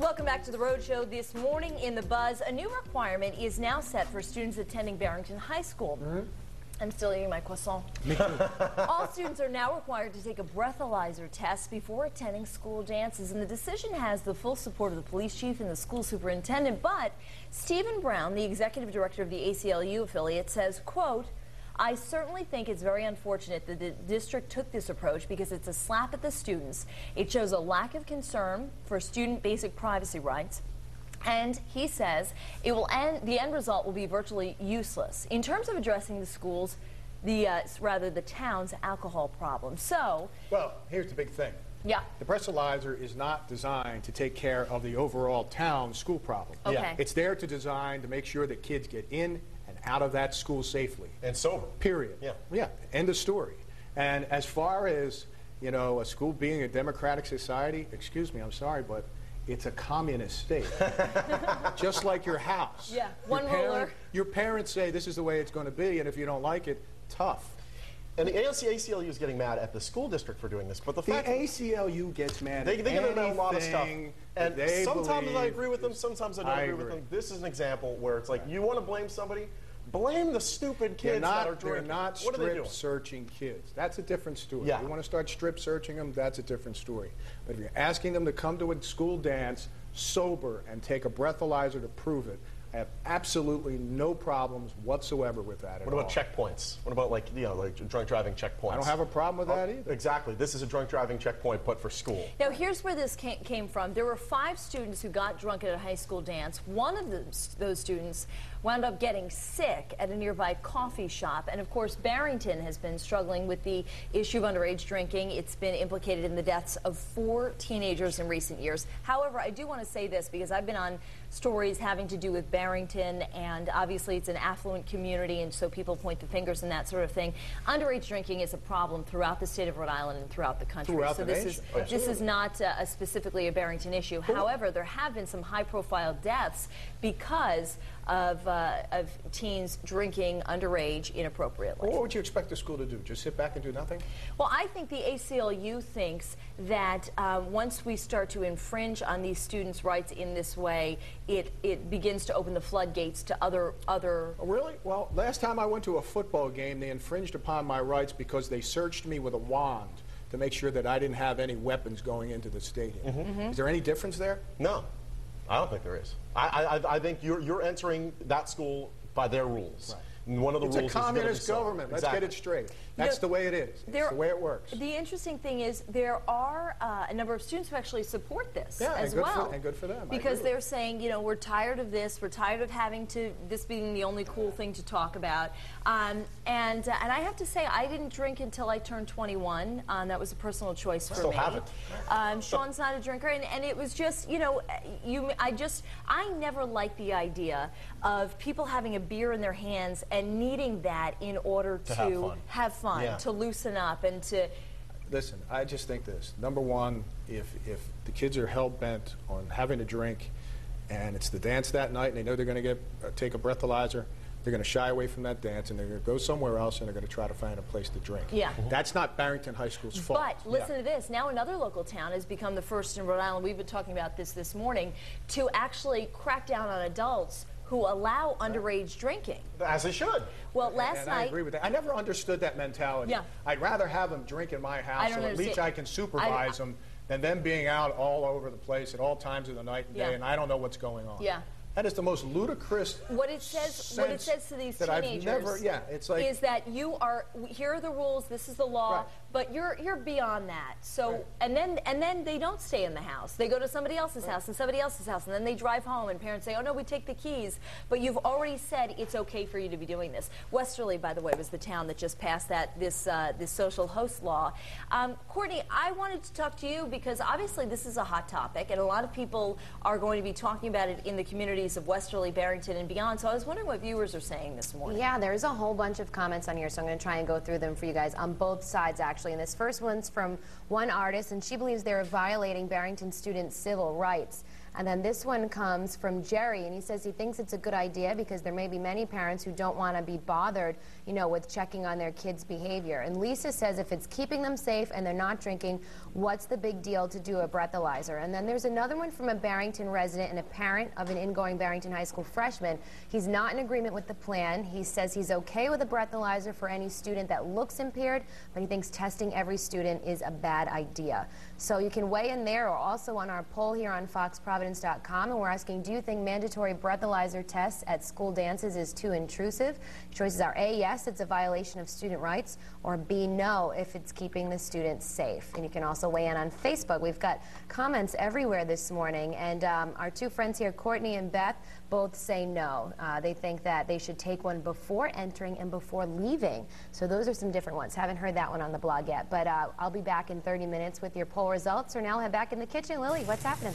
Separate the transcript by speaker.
Speaker 1: Welcome back to the Roadshow. This morning in the Buzz, a new requirement is now set for students attending Barrington High School. Mm-hmm. I'm still eating my croissant. All students are now required to take a breathalyzer test before attending school dances, and the decision has the full support of the police chief and the school superintendent. But Stephen Brown, the executive director of the ACLU affiliate, says, quote, I certainly think it's very unfortunate that the district took this approach because it's a slap at the students. It shows a lack of concern for student basic privacy rights. And he says it will end, the end result will be virtually useless in terms of addressing the schools, the uh, rather the town's alcohol problem. So,
Speaker 2: Well, here's the big thing.
Speaker 1: yeah,
Speaker 2: The breathalyzer is not designed to take care of the overall town school problem.
Speaker 1: Okay. Yeah.
Speaker 2: It's there to design to make sure that kids get in out of that school safely.
Speaker 3: And sober.
Speaker 2: Period.
Speaker 3: Yeah.
Speaker 2: Yeah. End of story. And as far as, you know, a school being a democratic society, excuse me, I'm sorry, but it's a communist state. Just like your house.
Speaker 1: Yeah,
Speaker 2: Your
Speaker 1: one
Speaker 2: parent-
Speaker 1: ruler.
Speaker 2: Your parents say this is the way it's going to be, and if you don't like it, tough.
Speaker 3: And the ALC, ACLU is getting mad at the school district for doing this, but the
Speaker 2: The
Speaker 3: fact
Speaker 2: ACLU gets mad
Speaker 3: they,
Speaker 2: at
Speaker 3: they get about a lot of stuff. And
Speaker 2: they
Speaker 3: sometimes I agree with them, sometimes I don't
Speaker 2: I
Speaker 3: agree, with them. This is an example where it's like you want to blame somebody, blame the stupid kids that are
Speaker 2: not, they're not
Speaker 3: are they
Speaker 2: strip-searching kids. That's a different story.
Speaker 3: Yeah.
Speaker 2: If you want to start strip searching them, that's a different story. But if you're asking them to come to a school dance sober and take a breathalyzer to prove it, I have absolutely no problems whatsoever with that at
Speaker 3: What about
Speaker 2: all.
Speaker 3: checkpoints? What about like you know like drunk driving checkpoints?
Speaker 2: I don't have a problem with that
Speaker 3: Oh,
Speaker 2: either.
Speaker 3: Exactly. This is a drunk driving checkpoint, but for school.
Speaker 1: Now, here's where this came from. There were five students who got drunk at a high school dance. One of those, those students wound up getting sick at a nearby coffee shop. And of course, Barrington has been struggling with the issue of underage drinking. It's been implicated in the deaths of four teenagers in recent years. However, I do want to say this because I've been on stories having to do with Barrington, and obviously it's an affluent community, and so people point the fingers and that sort of thing. Underage drinking is a problem throughout the state of Rhode Island and throughout the country.
Speaker 2: Throughout
Speaker 1: so
Speaker 2: the
Speaker 1: this
Speaker 2: nation.
Speaker 1: is this is not uh, a specifically a Barrington issue. However, there have been some high-profile deaths because of, uh, of teens drinking underage inappropriately.
Speaker 2: What would you expect the school to do? Just sit back and do nothing?
Speaker 1: Well, I think the ACLU thinks that uh, once we start to infringe on these students' rights in this way, it, it begins to open the floodgates to other other.
Speaker 2: Oh, really? Well, last time I went to a football game, they infringed upon my rights because they searched me with a wand to make sure that I didn't have any weapons going into the stadium.
Speaker 3: Mm-hmm.
Speaker 2: Is there any difference there?
Speaker 3: No, I don't think there is. I, I, I think you're, you're entering that school by their rules. And one of the
Speaker 2: It's a
Speaker 3: rules is you're gonna be
Speaker 2: communist
Speaker 3: sober.
Speaker 2: government. Let's
Speaker 3: Exactly.
Speaker 2: get it straight. That's
Speaker 1: know,
Speaker 2: the way it is. It's
Speaker 1: there-
Speaker 2: the way it works.
Speaker 1: The interesting thing is there are uh, a number of students who actually support this
Speaker 2: Yeah, and
Speaker 1: as
Speaker 2: good for-
Speaker 1: well.
Speaker 2: and good for them.
Speaker 1: Because they're saying, you know, we're tired of this. We're tired of having to this being the only cool thing to talk about. Um, and uh, and I have to say, I didn't drink until I turned 21. Um, that was a personal choice for
Speaker 3: still
Speaker 1: me.
Speaker 3: haven't.
Speaker 1: Um, Sean's not a drinker, and, and it was just, you know, you. I just, I never liked the idea of people having a beer in their hands and needing that in order to,
Speaker 3: To have fun.
Speaker 1: have fun,
Speaker 3: Yeah.
Speaker 1: to loosen up, and to.
Speaker 2: Listen, I just think this. Number one, if, if the kids are hell bent on having a drink and it's the dance that night and they know they're going to get uh, take a breathalyzer, they're going to shy away from that dance and they're going to go somewhere else and they're going to try to find a place to drink.
Speaker 1: Yeah. Mhm.
Speaker 2: That's not Barrington High School's fault.
Speaker 1: But listen to this. Now another local town has become the first in Rhode Island. We've been talking about this this morning to actually crack down on adults who allow underage drinking.
Speaker 3: As they should.
Speaker 1: Well, last
Speaker 2: and I
Speaker 1: night.
Speaker 2: agree with that. I never understood that mentality.
Speaker 1: Yeah.
Speaker 2: I'd rather have them drink in my house, so at least. I can supervise them, than them being out all over the place at all times of the night and day, and I don't know what's going on.
Speaker 1: Yeah.
Speaker 2: That is the most ludicrous.
Speaker 1: What it says, what it says to these teenagers,
Speaker 2: never- yeah, it's like-
Speaker 1: is that you are. Here are the rules. This is the law.
Speaker 2: Right.
Speaker 1: But you're you're beyond that. So
Speaker 2: Right.
Speaker 1: and then and then they don't stay in the house. They go to somebody else's house and somebody else's house, and then they drive home. And parents say, "Oh no, we take the keys." But you've already said it's okay for you to be doing this. Westerly, by the way, was the town that just passed that this uh, this social host law. Um, Courtney, I wanted to talk to you because obviously this is a hot topic, and a lot of people are going to be talking about it in the of Westerly, Barrington, and beyond. So I was wondering what viewers are saying this morning.
Speaker 4: Yeah, there's a whole bunch of comments on here, so I'm going to try and go through them for you guys on both sides, actually. And this first one's from one artist, and she believes they're violating Barrington students' civil rights. And then this one comes from Jerry, and he says he thinks it's a good idea because there may be many parents who don't want to be bothered, you know, with checking on their kids' behavior. And Lisa says if it's keeping them safe and they're not drinking, what's the big deal to do a breathalyzer? And then there's another one from a Barrington resident and a parent of an ingoing Barrington High School freshman. He's not in agreement with the plan. He says he's okay with a breathalyzer for any student that looks impaired, but he thinks testing every student is a bad idea. So you can weigh in there or also on our poll here on foxprovidence.com. And we're asking, do you think mandatory breathalyzer tests at school dances is too intrusive? Choices are A, yes, it's a violation of student rights, or B, no, if it's keeping the students safe. And you can also weigh in on Facebook. We've got comments everywhere this morning. And um, our two friends here, Courtney and Beth, both say no. Uh, they think that they should take one before entering and before leaving. So those are some different ones. Haven't heard that one on the blog yet. But uh, I'll be back in 30 minutes with your poll results. Or now head back in the kitchen. Lily, what's happening?